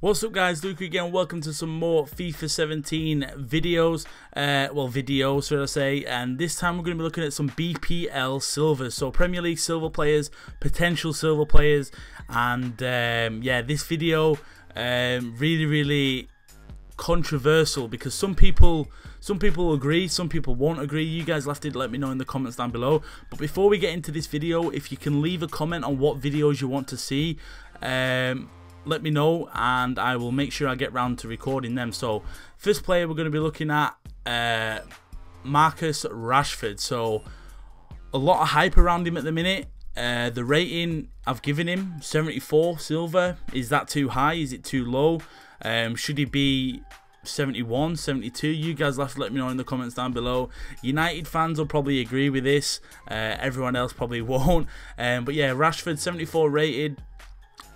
What's up guys, Luke again, welcome to some more FIFA 17 videos, uh, well videos should I say, and this time we're going to be looking at some BPL silvers, so Premier League silver players, potential silver players, and um, yeah, this video um, really really controversial because some people some people agree some people won't agree. You guys left it let me know in the comments down below. But before we get into this video if you can leave a comment on what videos you want to see um, let me know and I will make sure I get round to recording them. So first player we're going to be looking at uh, Marcus Rashford. So a lot of hype around him at the minute. Uh, the rating I've given him 74 silver. Is that too high? Is it too low? Um, should he be 71, 72? You guys have to let me know in the comments down below. United fans will probably agree with this. Uh, everyone else probably won't. Um, but yeah, Rashford 74 rated.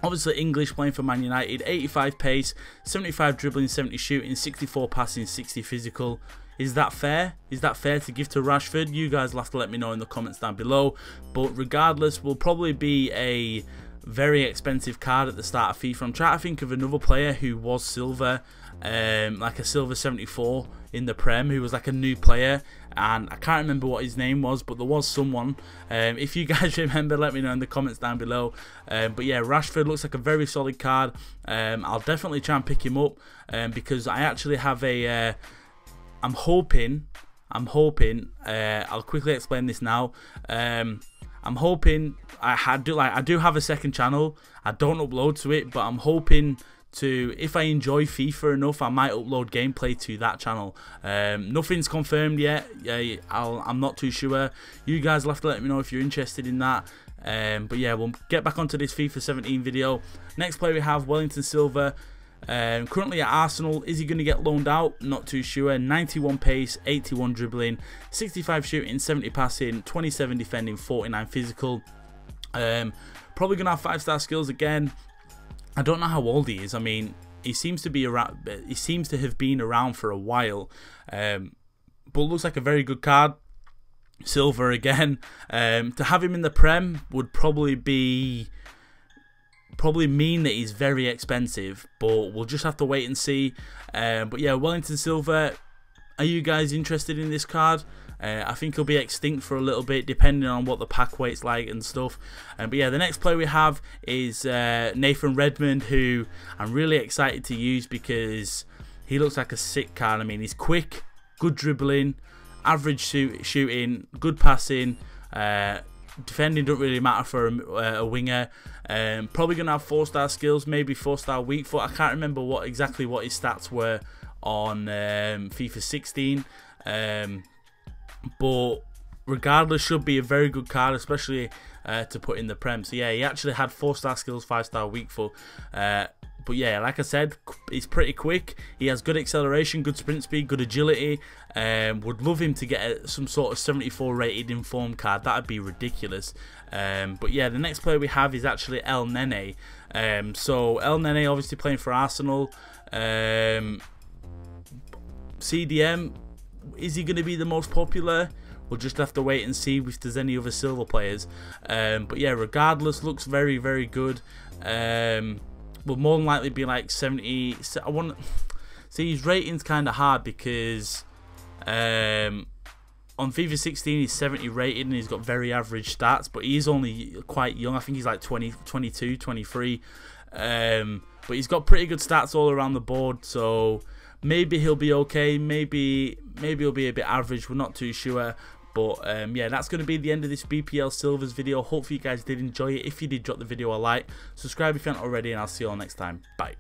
Obviously, English playing for Man United, 85 pace, 75 dribbling, 70 shooting, 64 passing, 60 physical. Is that fair? Is that fair to give to Rashford? You guys will have to let me know in the comments down below. But regardless, will probably be a very expensive card at the start of FIFA. I'm trying to think of another player who was silver, um, like a silver 74 in the Prem, who was like a new player. And I can't remember what his name was, but there was someone. Um, if you guys remember, let me know in the comments down below. Um, but yeah, Rashford looks like a very solid card. Um, I'll definitely try and pick him up um, because I actually have a. Uh, I'm hoping. I'm hoping. Uh, I'll quickly explain this now. Um, I'm hoping I had do like I do have a second channel. I don't upload to it, but I'm hoping to if I enjoy FIFA enough, I might upload gameplay to that channel. Um, nothing's confirmed yet. Yeah, i am not too sure. You guys will have to let me know if you're interested in that. Um, but yeah, we'll get back onto this FIFA 17 video. Next player we have Wellington Silva. Um, currently at Arsenal, is he going to get loaned out? Not too sure. 91 pace, 81 dribbling, 65 shooting, 70 passing, 27 defending, 49 physical. Um, probably going to have 5 star skills again. I don't know how old he is. I mean, he seems to be around. He seems to have been around for a while, um, but looks like a very good card. Silver again. Um, to have him in the Prem would probably be probably mean that he's very expensive, but we'll just have to wait and see. Um, but yeah, Wellington Silva. Are you guys interested in this card? Uh, I think he'll be extinct for a little bit, depending on what the pack weight's like and stuff. Um, but yeah, the next player we have is uh, Nathan Redmond, who I'm really excited to use because he looks like a sick card. I mean, he's quick, good dribbling, average shoot, shooting, good passing. Uh, defending don't really matter for a, uh, a winger. Um, probably gonna have four star skills, maybe four star weak foot. I can't remember what exactly what his stats were on um, FIFA 16. Um, but regardless, should be a very good card, especially uh, to put in the Prem. So yeah, he actually had four star skills, five star weak foot. Uh, but yeah, like I said, he's pretty quick. He has good acceleration, good sprint speed, good agility. Um, would love him to get a, some sort of 74 rated inform card. That'd be ridiculous. Um, but yeah, the next player we have is actually Elneny. Um, so Elneny obviously playing for Arsenal. Um, CDM is he going to be the most popular? We'll just have to wait and see if there's any other silver players. Um, but yeah, regardless, looks very, very good. Um, will more than likely be like 70. I want see his rating's kind of hard because um, on FIFA 16 he's 70 rated and he's got very average stats, but he's only quite young. I think he's like 20, 22, 23. Um, but he's got pretty good stats all around the board, so maybe he'll be okay. Maybe maybe he'll be a bit average. We're not too sure. But um, yeah, that's going to be the end of this BPL Silvers video. Hopefully you guys did enjoy it. If you did, drop the video a like. Subscribe if you haven't already, and I'll see you all next time. Bye.